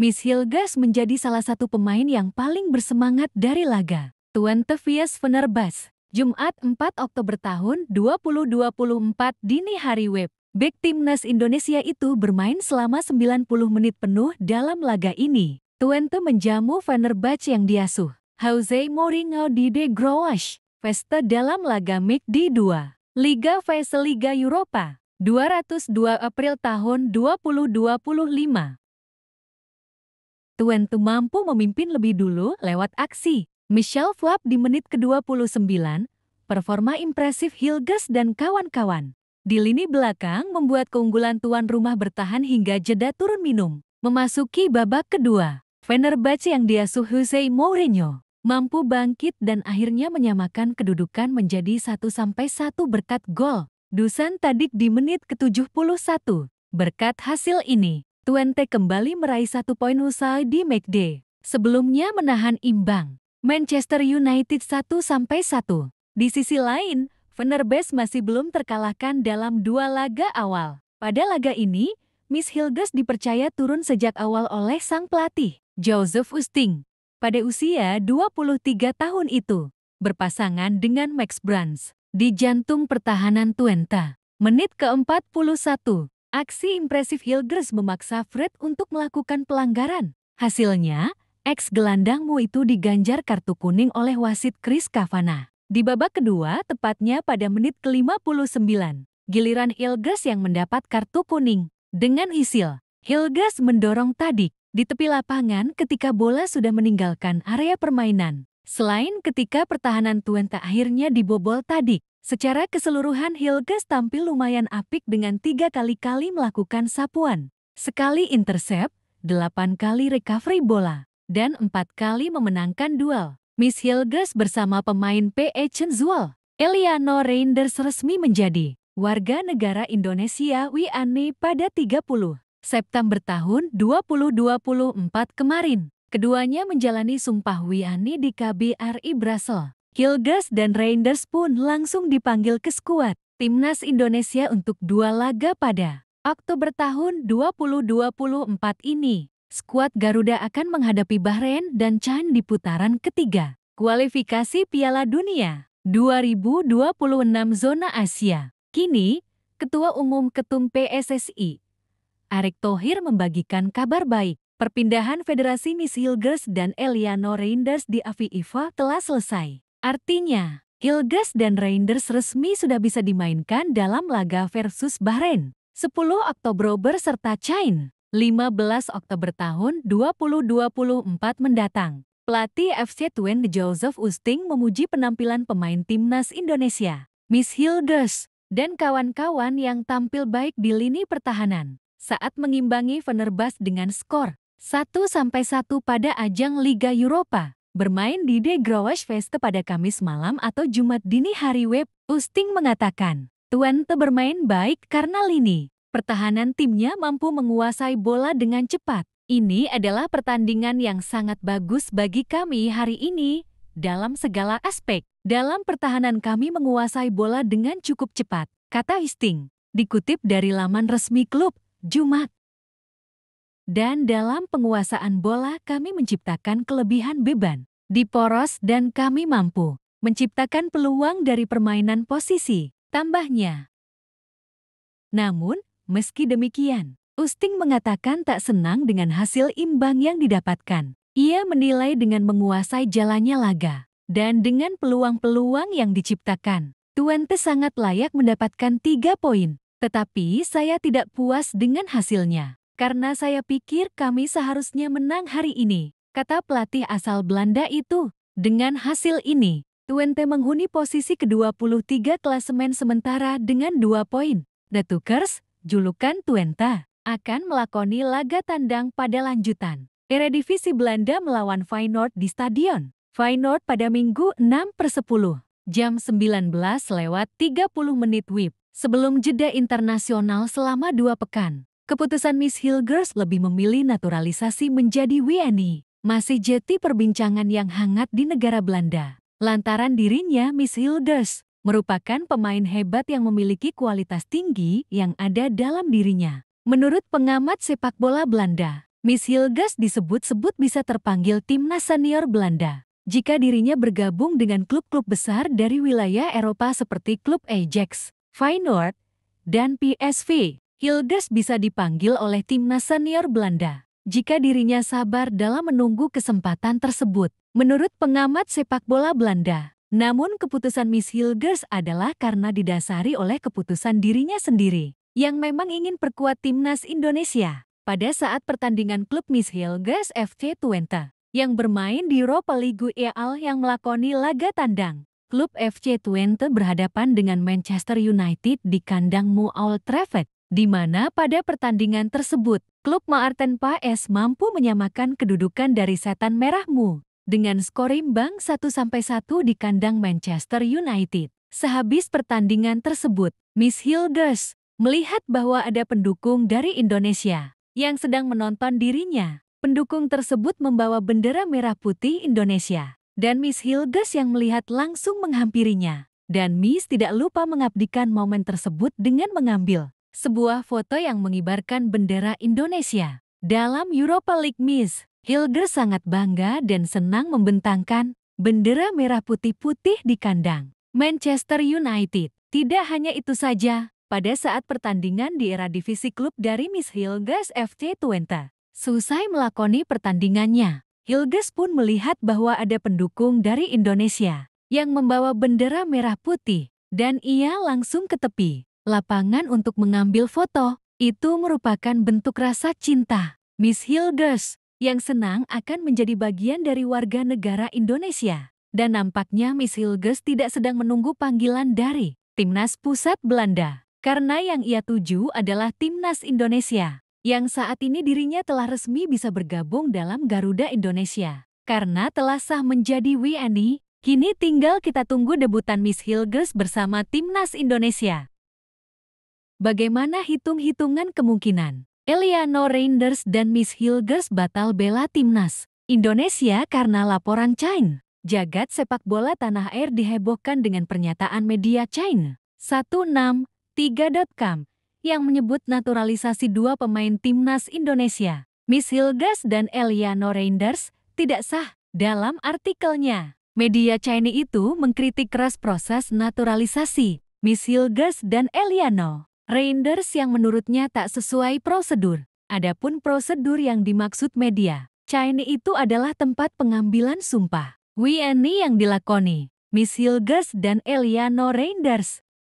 Miss Hilgers menjadi salah satu pemain yang paling bersemangat dari laga. Twente vs Fenerbahce, Jumat 4 Oktober tahun 2024 dini hari web. Back Timnas Indonesia itu bermain selama 90 menit penuh dalam laga ini. Twente menjamu Fenerbahce yang diasuh. Jose Mourinho di De Groash, Veste dalam laga McD 2. Liga vs Liga Eropa, 202 April tahun 2025. Twente mampu memimpin lebih dulu lewat aksi. Michelle Flap di menit ke-29, performa impresif Hilgers dan kawan-kawan. Di lini belakang membuat keunggulan tuan rumah bertahan hingga jeda turun minum. Memasuki babak kedua, Fenerbahce yang diasuh Jose Mourinho mampu bangkit dan akhirnya menyamakan kedudukan menjadi 1-1 berkat gol. Dusan Tadik di menit ke-71. Berkat hasil ini, Twente kembali meraih satu poin usai di McD. Sebelumnya menahan imbang. Manchester United 1-1. Di sisi lain, Fenerbahce masih belum terkalahkan dalam dua laga awal. Pada laga ini, Miss Hilgers dipercaya turun sejak awal oleh sang pelatih, Joseph Usting pada usia 23 tahun itu, berpasangan dengan Max Bruns di jantung pertahanan Twente. Menit ke-41, aksi impresif Hilgers memaksa Fred untuk melakukan pelanggaran. Hasilnya, ex-gelandangmu itu diganjar kartu kuning oleh wasit Chris Kavana. Di babak kedua, tepatnya pada menit ke-59, giliran Hilgers yang mendapat kartu kuning. Dengan isil, Hilgers mendorong Tadik di tepi lapangan ketika bola sudah meninggalkan area permainan. Selain ketika pertahanan Twente akhirnya dibobol tadi, secara keseluruhan Hilges tampil lumayan apik dengan tiga kali-kali melakukan sapuan, sekali intercept, delapan kali recovery bola, dan empat kali memenangkan duel. Miss Hilges bersama pemain PE Chenzual, Eliano Reinders resmi menjadi warga negara Indonesia WIANI pada 30 September tahun 2024 kemarin. Keduanya menjalani sumpah wiani di KBRI Brussels. Hilgers dan Reinders pun langsung dipanggil ke skuad Timnas Indonesia untuk dua laga pada Oktober tahun 2024 ini. Skuad Garuda akan menghadapi Bahrain dan Chan di putaran ketiga. Kualifikasi Piala Dunia 2026 Zona Asia. Kini, Ketua Umum Ketum PSSI Erick Thohir membagikan kabar baik. Perpindahan Federasi Miss Hilgers dan Eliano Reinders di AFIFA telah selesai. Artinya, Hilgers dan Reinders resmi sudah bisa dimainkan dalam laga versus Bahrain. 10 Oktober serta China. 15 Oktober tahun 2024 mendatang. Pelatih FC Twente Joseph Usting memuji penampilan pemain timnas Indonesia, Miss Hilgers, dan kawan-kawan yang tampil baik di lini pertahanan saat mengimbangi Fenerbahce dengan skor 1-1 pada ajang Liga Eropa. Bermain di De Growash Feste pada Kamis malam atau Jumat dini hari web, Usting mengatakan, Twente bermain baik karena lini. Pertahanan timnya mampu menguasai bola dengan cepat. Ini adalah pertandingan yang sangat bagus bagi kami hari ini dalam segala aspek. Dalam pertahanan kami menguasai bola dengan cukup cepat, kata Usting. Dikutip dari laman resmi klub, Jumat. Dan dalam penguasaan bola kami menciptakan kelebihan beban di poros dan kami mampu menciptakan peluang dari permainan posisi, tambahnya. Namun, meski demikian, Usting mengatakan tak senang dengan hasil imbang yang didapatkan. Ia menilai dengan menguasai jalannya laga dan dengan peluang-peluang yang diciptakan, Twente sangat layak mendapatkan tiga poin tetapi saya tidak puas dengan hasilnya, karena saya pikir kami seharusnya menang hari ini, kata pelatih asal Belanda itu. Dengan hasil ini, Twente menghuni posisi ke-23 klasemen sementara dengan dua poin. The Tukers, julukan Twente, akan melakoni laga tandang pada lanjutan. Eredivisie Belanda melawan Feyenoord di Stadion Feyenoord pada Minggu 6 per 10, jam 19 lewat 30 menit WIB. Sebelum jeda internasional selama dua pekan, keputusan Miss Hilgers lebih memilih naturalisasi menjadi WNI. Masih jadi perbincangan yang hangat di negara Belanda. Lantaran dirinya Miss Hilgers merupakan pemain hebat yang memiliki kualitas tinggi yang ada dalam dirinya. Menurut pengamat sepak bola Belanda, Miss Hilgers disebut-sebut bisa terpanggil timnas senior Belanda jika dirinya bergabung dengan klub-klub besar dari wilayah Eropa seperti klub Ajax, Feyenoord, dan PSV. Hilgers bisa dipanggil oleh timnas senior Belanda jika dirinya sabar dalam menunggu kesempatan tersebut. Menurut pengamat sepak bola Belanda, namun keputusan Miss Hilgers adalah karena didasari oleh keputusan dirinya sendiri, yang memang ingin perkuat timnas Indonesia. Pada saat pertandingan klub Miss Hilgers FC Twente, yang bermain di Europa League EAL yang melakoni laga tandang, klub FC Twente berhadapan dengan Manchester United di kandang Old Trafford, di mana pada pertandingan tersebut, klub Maarten Paes mampu menyamakan kedudukan dari setan merahmu dengan skor imbang 1-1 di kandang Manchester United. Sehabis pertandingan tersebut, Miss Hilgers melihat bahwa ada pendukung dari Indonesia yang sedang menonton dirinya. Pendukung tersebut membawa bendera merah putih Indonesia. Dan Miss Hilgers yang melihat langsung menghampirinya. Dan Miss tidak lupa mengabdikan momen tersebut dengan mengambil sebuah foto yang mengibarkan bendera Indonesia. Dalam Europa League Miss, Hilger sangat bangga dan senang membentangkan bendera merah putih-putih di kandang. Manchester United. Tidak hanya itu saja, pada saat pertandingan di era divisi klub dari Miss Hilgers FC Twente. Selesai melakoni pertandingannya, Hilgers pun melihat bahwa ada pendukung dari Indonesia yang membawa bendera merah putih dan ia langsung ke tepi lapangan untuk mengambil foto. Itu merupakan bentuk rasa cinta. Miss Hilgers yang senang akan menjadi bagian dari warga negara Indonesia. Dan nampaknya Miss Hilges tidak sedang menunggu panggilan dari Timnas Pusat Belanda. Karena yang ia tuju adalah Timnas Indonesia, yang saat ini dirinya telah resmi bisa bergabung dalam Garuda Indonesia. Karena telah sah menjadi WNI, kini tinggal kita tunggu debutan Miss Hilges bersama Timnas Indonesia. Bagaimana hitung-hitungan kemungkinan? Eliano Reinders dan Miss Hilgers batal bela timnas Indonesia karena laporan China. Jagat sepak bola tanah air dihebohkan dengan pernyataan media China 163.com yang menyebut naturalisasi dua pemain timnas Indonesia, Miss Hilgers dan Eliano Reinders, tidak sah. Dalam artikelnya, media China itu mengkritik keras proses naturalisasi Miss Hilgers dan Eliano. Reinders yang menurutnya tak sesuai prosedur. Adapun prosedur yang dimaksud media, China itu adalah tempat pengambilan sumpah. WNI yang dilakoni, Miss Hilgers dan Eliano Reinders